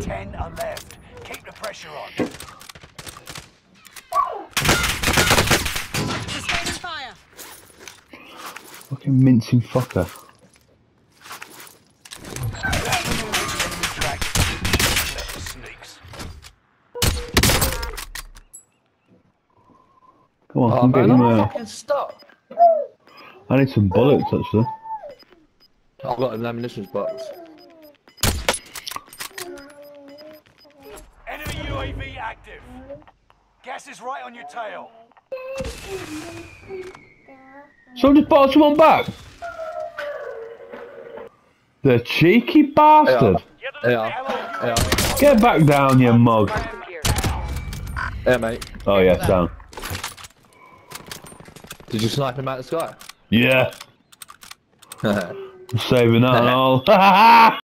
Ten are left. Keep the pressure on. Sustaining fire. Fucking mincing fucker. Enemy track. Sneaks. Come on, Oh, come man, him I'm there. Uh, fucking stuck. I need some bullets actually. I've got an ammunition box. Active. Gas is right on your tail. Someone just bought someone back. The cheeky bastard. Yeah, yeah, Get back down, you mug. yeah, mate. Oh yeah, down. Did you snipe him out of the sky? Yeah, sky? saving that and all.